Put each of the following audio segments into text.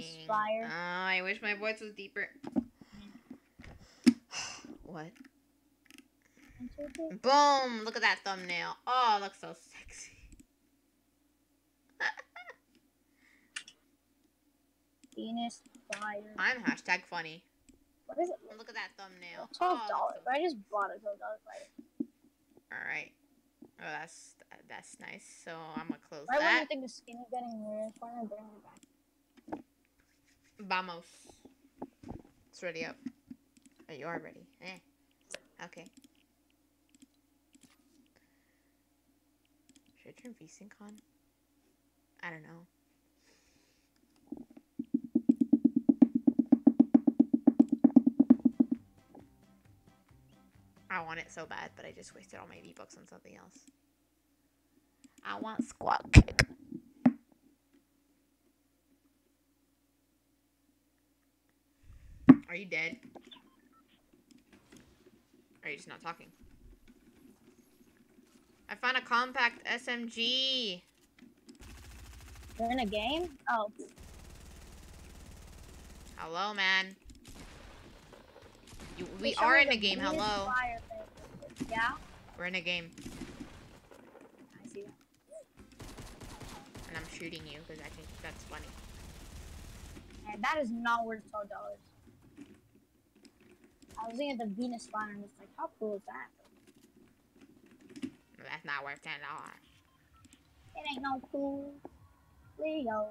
Venus fire. Oh, I wish my voice was deeper. what? Boom! Look at that thumbnail. Oh, it looks so sexy. Venus fire. I'm hashtag funny. What is it? Look at that thumbnail. Twelve dollars. it looks I just bought a twelve dollar fire. All right. Oh, that's that's nice. So I'm gonna close Right when you that. think the skin is getting weird, it's gonna bring it back. Vamos. It's ready up. Oh, you are ready. Eh. Okay. Should I turn VSync on? I don't know. I want it so bad, but I just wasted all my V-Bucks on something else. I want squat kick. You dead? Are you just not talking? I found a compact SMG. You're in a game? Oh, Hello, man. You, we are in a game. Hello. Yeah, We're in a game, I see that. and I'm shooting you because I think that's funny. And that is not worth twelve dollars. I was looking at the Venus fire and it's like, how cool is that? That's not worth ten dollars. It ain't no cool. Leo.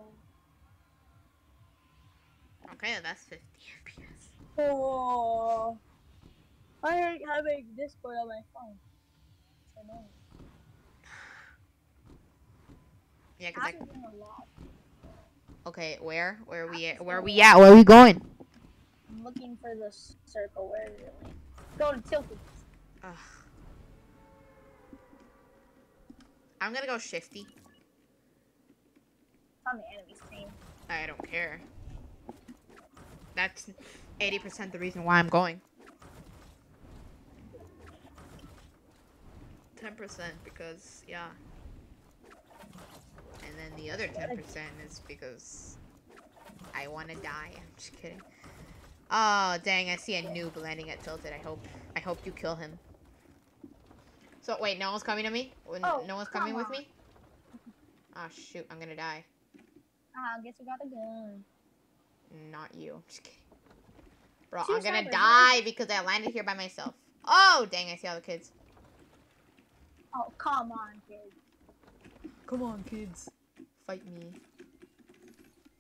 Okay, that's fifty FPS. Oh. I hate having Discord on my phone. It's annoying. Yeah, cause I, I'm doing a lot. okay, where, where are we, at? where are we at? Where are we going? Looking for the circle. Where is it? Like, go to Tilted. Ugh. I'm gonna go shifty. It's on the enemy screen. I don't care. That's 80% the reason why I'm going. 10% because, yeah. And then the other 10% is because I want to die. I'm just kidding. Oh, dang, I see a noob landing at Tilted. I hope I hope you kill him. So, wait, no one's coming to me? Oh, no one's coming come with me? Oh, shoot, I'm gonna die. Ah, I guess who got the gun? Not you. Just kidding. Bro, Two I'm gonna snipers, die because I landed here by myself. Oh, dang, I see all the kids. Oh, come on, kids. Come on, kids. Fight me.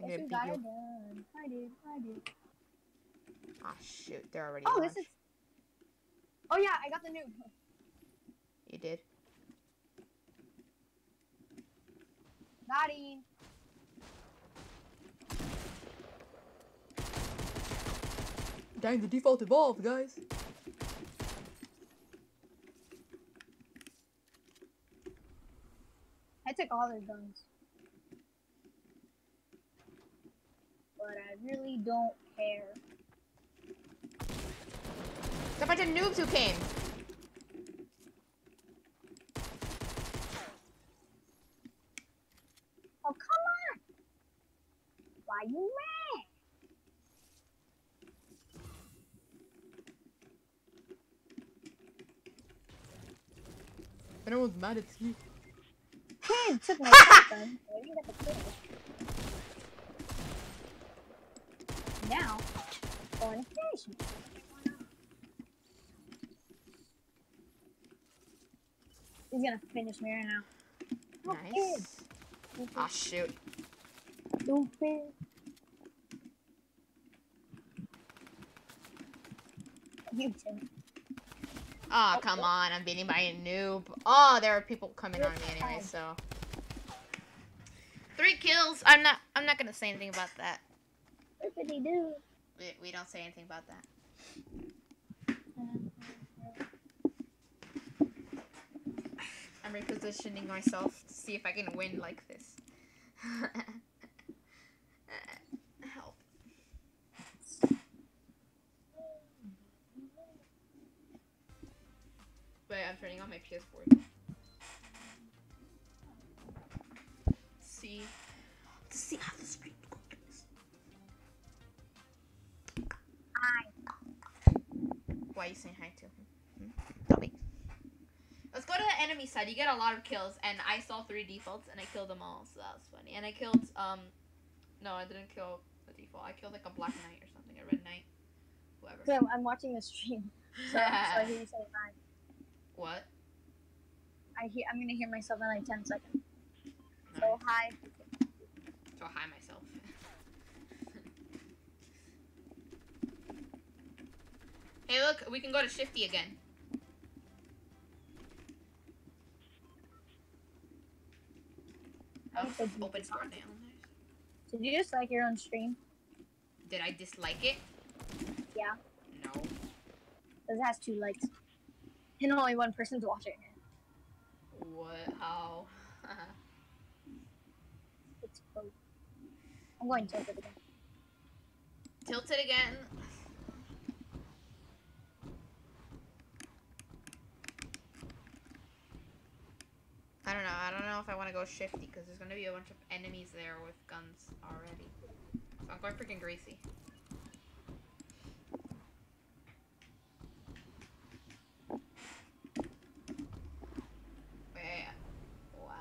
I'm Guess beat got a you. gun? I did. I did. Oh, shoot, they're already Oh, launched. this is. Oh yeah, I got the new. You did? Got him. Dang, the default evolved, guys. I took all their guns. But I really don't care. It's a bunch of noobs who came. Oh, come on! Why you mad? If anyone's mad, it's you. Kid took my shotgun. I didn't get the kill. Now, going to finish He's gonna finish me right now. Nice. Stupid. Oh, shoot. Stupid. You too. Oh, come on. I'm beating by a noob. Oh, there are people coming on me anyway, so. Three kills. I'm not I'm not gonna say anything about that. What did he do? We, we don't say anything about that. repositioning myself to see if I can win like this. Help. Wait, I'm turning on my PS4. See. See how the screen goes. Hi. Why are you saying hi to? To the enemy side. You get a lot of kills, and I saw three defaults, and I killed them all, so that was funny. And I killed, um, no, I didn't kill the default. I killed like a black knight or something, a red knight, whoever. So I'm, watching the stream. So, so I hear you say hi. what? I hear. I'm gonna hear myself in like ten seconds. So hi. So hi myself. hey, look, we can go to Shifty again. Oh, open just door now. Did you just like your own stream? Did I dislike it? Yeah. No. Because it has two likes. And only one person's watching it. What? How? It's both. I'm going to tilt it again. Tilted again. I don't know. I don't know if I want to go shifty because there's going to be a bunch of enemies there with guns already. So I'm going freaking greasy. Wait. Wow.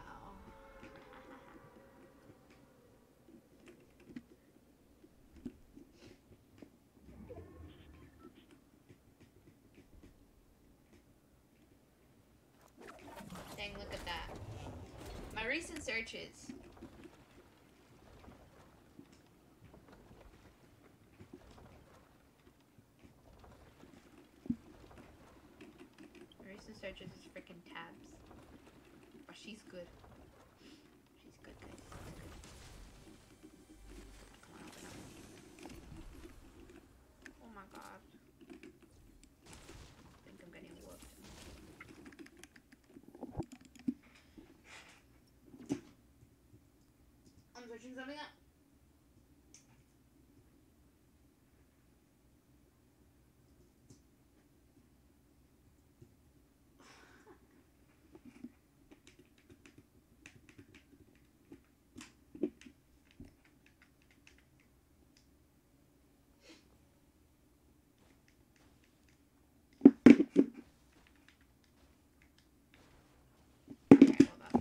Dang, look at that. My recent searches. mixing something up.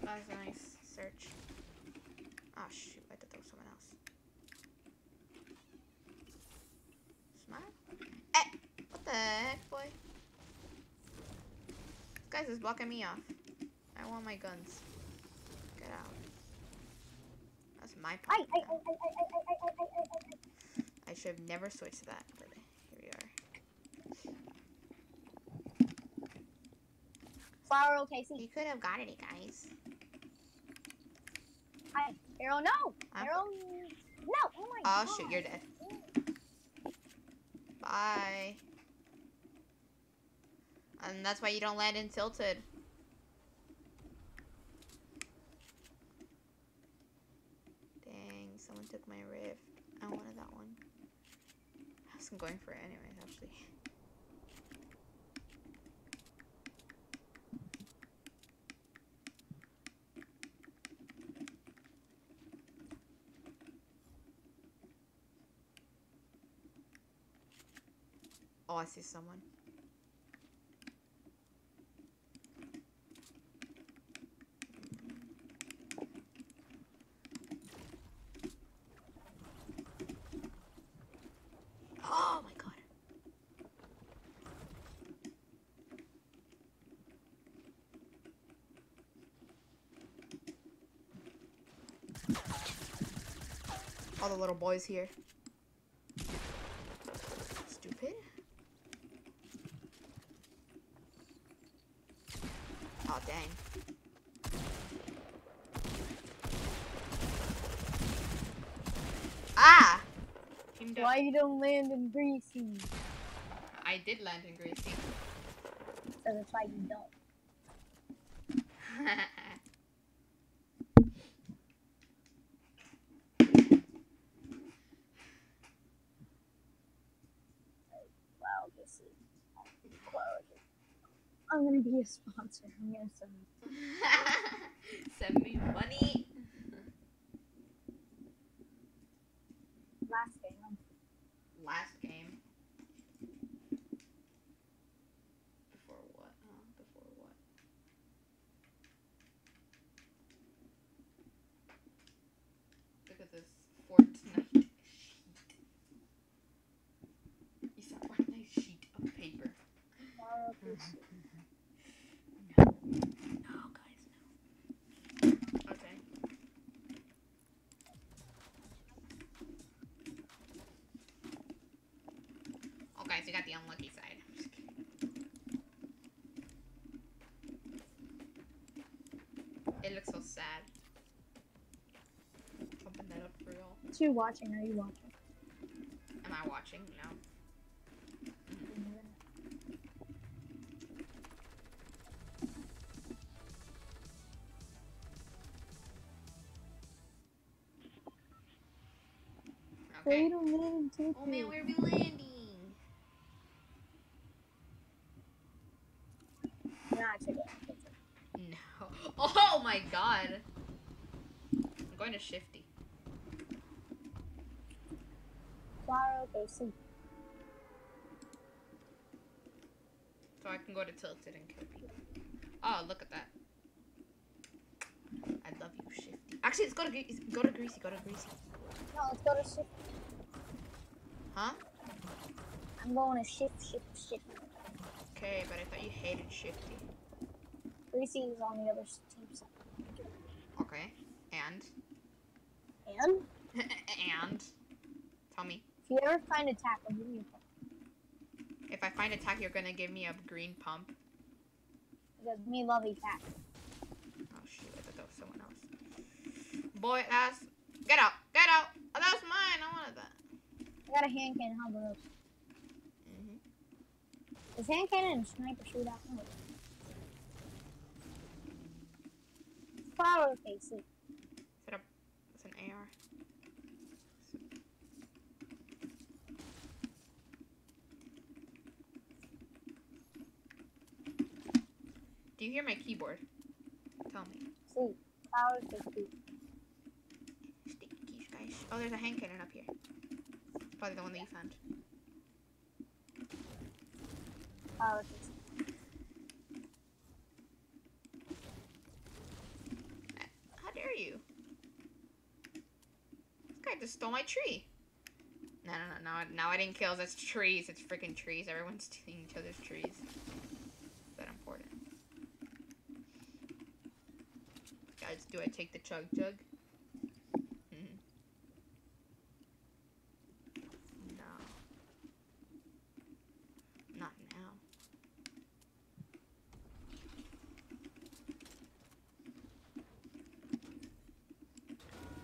That was a nice search. Oh shoot, I thought that was someone else. Smile? Hey! What the heck, boy? This guy's is blocking me off. I want my guns. Get out. That's my part. I should have never switched to that, but here we are. Flower OKC. You could have got it, guys. Hi. Arrow, no! Arrow, no! Oh my Oh god. shoot, you're dead. Bye. And that's why you don't land in tilted. Dang, someone took my rift. I wanted that one. I was going for it anyways, actually. Oh, I see someone. Oh my god. All the little boys here. Stupid. Oh dang. Ah! Why you don't land in Greasy? I did land in Greasy. So that's why you don't. Wow, this is quality. I'm gonna be a sponsor. I'm gonna send Send me money. Last game. Last game. got the unlucky side. I'm just kidding. It looks so sad. Open that up for real. It's you watching. Are you watching? Am I watching? No. Okay. Wait a minute, take Oh man, where are we landing? Nah, it's okay. No. Oh my god. I'm going to Shifty. Okay, see. So I can go to Tilted and kill people. Oh, look at that. I love you, Shifty. Actually, let's go to Greasy. Go to Greasy. Go to Greasy. No, let's go to shifty. Huh? I'm going to shift, shift, shift. Okay, but I thought you hated Shifty. Greasy is on the other s- team side. Okay. And? And and? Tell me. if you ever find a tack, I'll give you a point. If I find attack, you're gonna give me a green pump. Because me love a tack. Oh shoot, I thought that was someone else. Boy, ass. Get out! Get out! Oh, that's mine! I wanted that. I got a hand cannon. How about those? hmm Is hand cannon and sniper shootout? No. Flower, okay, see. It's an AR. Do you hear my keyboard? Tell me. See. Flower, okay, see. Sticky guys. Oh, there's a hand cannon up here. Probably the one that you found. Okay, see. How dare you? This guy just stole my tree. No, no, no, no. Now I didn't kill. It's trees. It's freaking trees. Everyone's stealing each other's trees. Is that important? Guys, do I take the chug jug? Mhm. No. Not now.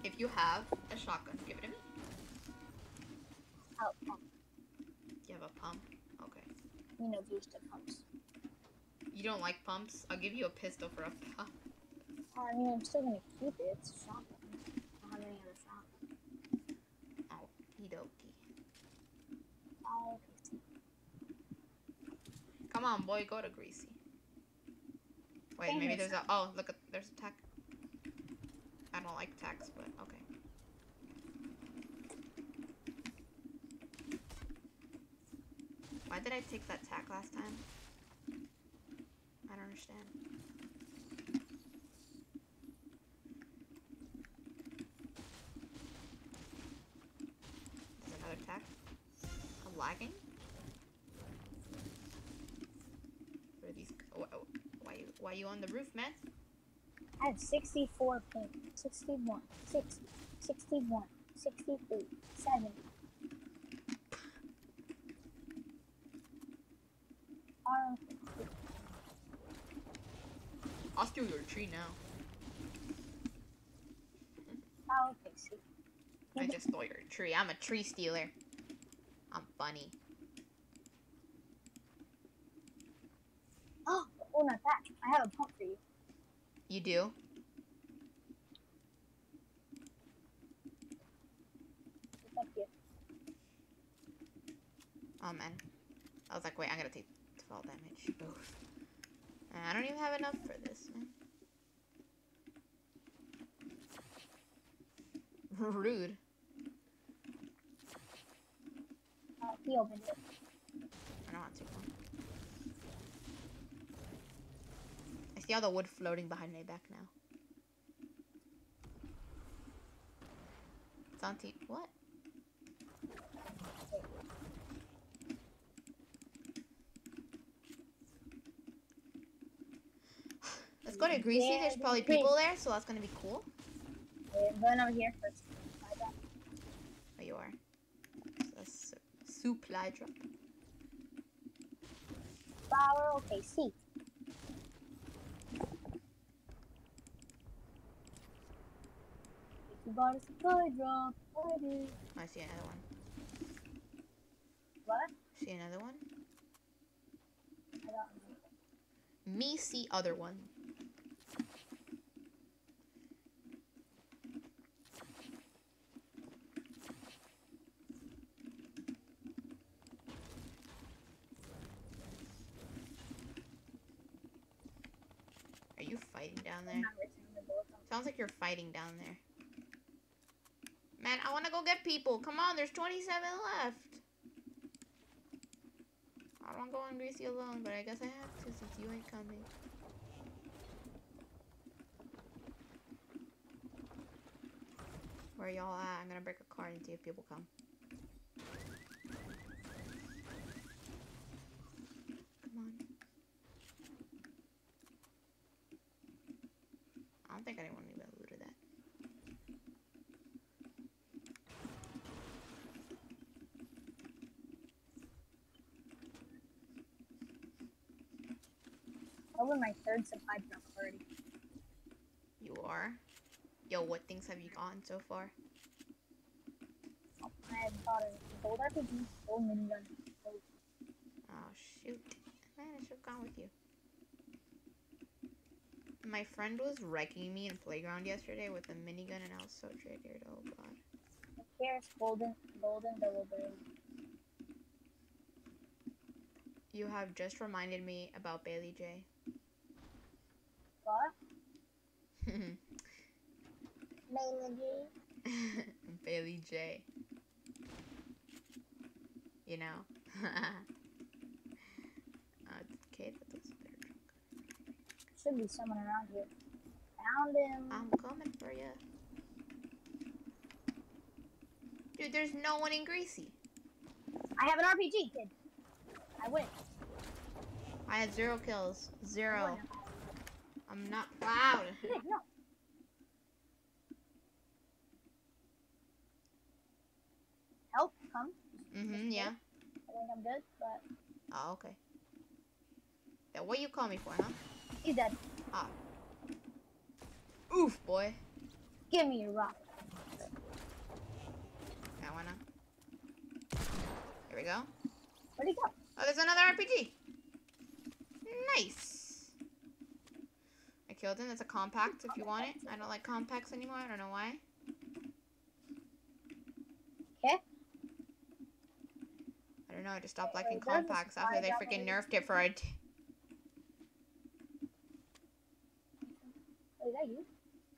If you have a shotgun, give it to me. Out pump. You have a pump? Okay. You know, booster pumps. You don't like pumps? I'll give you a pistol for a pump. Oh, I mean, I'm still gonna keep it. It's a shotgun. I don't have any other shotgun. Oh, dokie. Okay. Come on, boy, go to Greasy. Wait, Dang maybe there's a. Oh, look at. There's a tack. I don't like tacks, but okay. Why did I take that tack last time? I don't understand. There's another tack. I'm lagging? Where are these? wh- wh- Why you? You on the roof, man? I have 64 ping. 61, 60, 61, 63, 70. Flower, uh, okay, see. I'll steal your tree now. Oh, okay, see. I just stole your tree. I'm a tree stealer. I'm funny. Oh, oh, not that. I have a pump for you. You do? It's up here. Oh man. I was like, wait, I'm gonna take fall damage. Oof. I don't even have enough for this, man. Rude. Uh, he opened it. I don't want to. I see all the wood floating behind my back now. It's on what? Let's go to Greasy. There's probably people there, so that's gonna be cool. I'm going over here first. Buy that. Oh, you are. So that's su- supply drop. Flower. If you got a supply drop. I see another one. What? See another one? I don't know. Me see other one. Are you fighting down there? Sounds like you're fighting down there. Man, I want to go get people. Come on, there's 27 left. I don't go on Greasy alone, but I guess I have to since you ain't coming. Where y'all at? I'm gonna break a card and see if people. Come on. I don't think anyone even looted that. Over my third supply drop already. You are? Yo, what things have you gotten so far? I thought of gold RPG, gold minigun. gold- Oh, shoot. Man, I should have gone with you. My friend was wrecking me in playground yesterday with a minigun and I was so triggered. Oh, God. Here's golden, golden double barrel. You have just reminded me about Bailey J. What? Melody. Bailey J. You know. uh, okay, that was better. Should be someone around here. Found him. I'm coming for you. Dude, there's no one in Greasy. I have an RPG, kid. I win. I had zero kills. Zero. I'm not loud. No. Help, come. Mm-hmm, yeah. I think I'm good, but Oh, okay. Yeah, what you call me for, huh? he's dead. Ah. Oof, boy. Give me a rock. I wanna. There we go. Where'd he go? Oh, there's another RPG. Nice. I killed him. That's a compact if you want it. I don't like compacts anymore. I don't know why. Okay. I don't know. I just stopped liking compacts after they freaking nerfed it for a. T- Oh, is that you?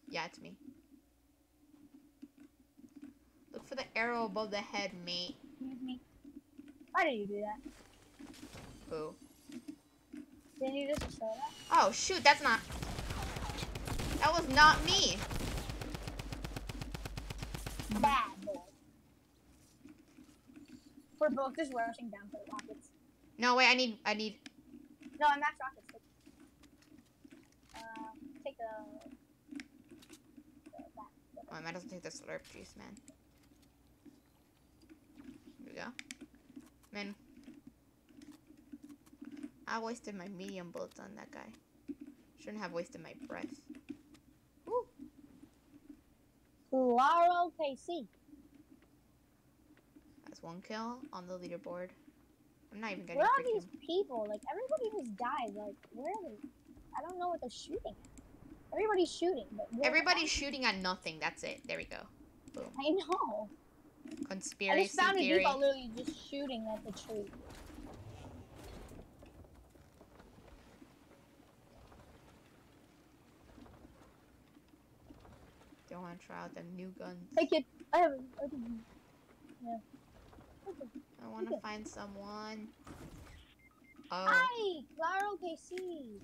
yeah, it's me. Look for the arrow above the head, mate. Excuse me. Why did you do that? Boo. Didn't you just show that? Oh shoot, that's not. That was not me. Bad boy. We're both just rushing down for the rockets. No, wait. I need. I need. No, I'm max rockets. Uh, take the. the back. Oh, I might as well take the slurp juice, man. Here we go. Man. I wasted my medium bullets on that guy. Shouldn't have wasted my breath. Claro KC. That's one kill on the leaderboard. I'm not even getting Where are these people? Like everybody just died. Like where are they? I don't know what they're shooting at. Everybody's shooting, but where- Everybody's shooting at nothing. That's it. There we go. Boom. I know. I Conspiracy just found a theory. default literally just shooting at the tree. Don't want to try out the new guns. Hey kid, I have. I have yeah. Okay. I want to Okay. find someone. Oh, Hi, Claro KC.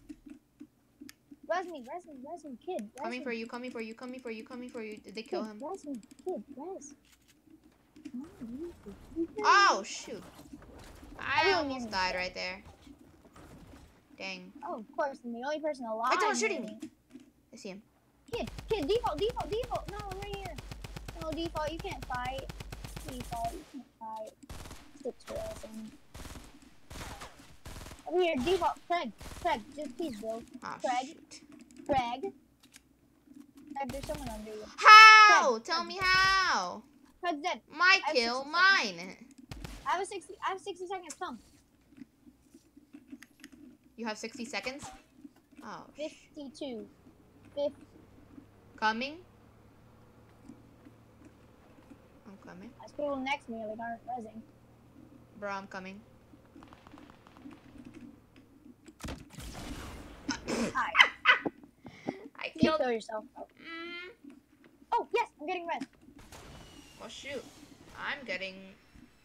Res me, res me, res me, kid. Res coming me. for you, coming for you, coming for you, coming for you. Did they kill Kid, him? Res me, kid, res. Come on, you- you can- Oh, shoot. I Everyone almost needs died right there. Dang. Oh, of course, I'm the only person alive. Someone's shooting here. me. I see him. Kid, kid, default, default, default. No, right here. No, default, you can't fight. Default, you can't fight. Us and. Over here, default. Craig, Craig, just please, bro. Oh, Craig. shoot. Craig. Craig, there's someone under you. How? Craig, Tell Craig. me how. Craig's dead. My I kill, 60 mine. I have a 60. I have 60 seconds. Come. You have 60 seconds? Oh, sh- 52. 50. Coming? I'm coming. There's people next to me like aren't rezzing. Bro, I'm coming. Hi. I You killed. kill yourself. Oh. Mm. oh, yes, I'm getting res. Well, shoot. I'm getting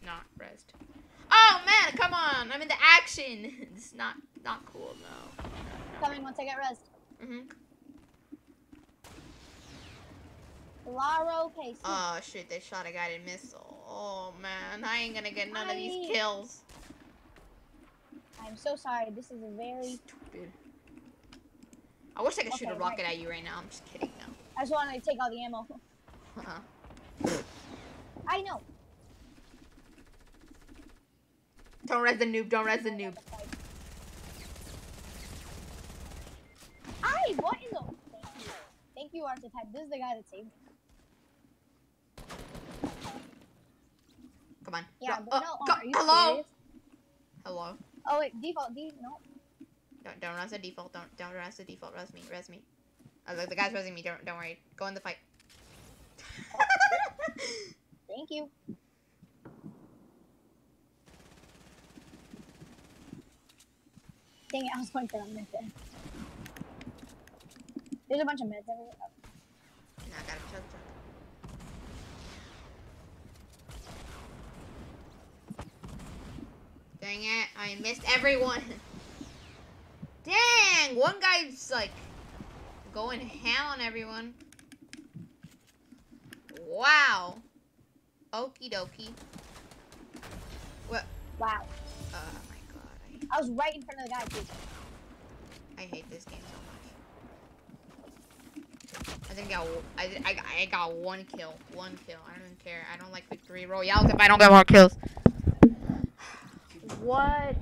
not rest. Oh man, come on! I'm in the action. It's not not cool. No. Coming once I get res. Mhm. Laro KC. Oh shoot! They shot a guided missile. Oh man, I ain't gonna get none of these kills. I'm so sorry. This is a very. Stupid. I wish I could shoot a Okay, rocket at you right now. I'm just kidding. No. I just wanted to take all the ammo. Uh-uh. I know. Don't res the noob. Don't res the noob. I what in the? Thank you. Thank you, Archetype. This is the guy that saved me. Come on. Yeah, Go- but oh, no. go- Are you hello. serious? Hello. Oh wait, default D. No. Don't don't res the default. Don't don't res the default. Res me. Res me. Uh, the, the guy's resing me. Don't don't worry. Go in the fight. Thank you. Dang it, I was going for that mid there. There's a bunch of mids everywhere. Oh, Nah, I got chug chug. Dang it, I missed everyone. Dang, one guy's like going ham on everyone. Wow. Okie dokie. What? Wow. Oh my god, I was right in front of the guy too. I, I hate this game so much. I think I, got- I, I, I got one kill. One kill. I don't even care. I don't like victory royales if I don't get more kills. What?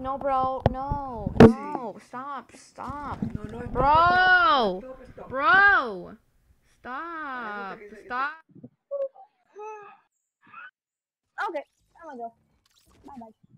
No, bro. No. No. Stop. Stop. No, no, Bro. it, stop. Stop it, stop. Bro. Stop. Stop. Okay, I'm gonna go. Bye bye.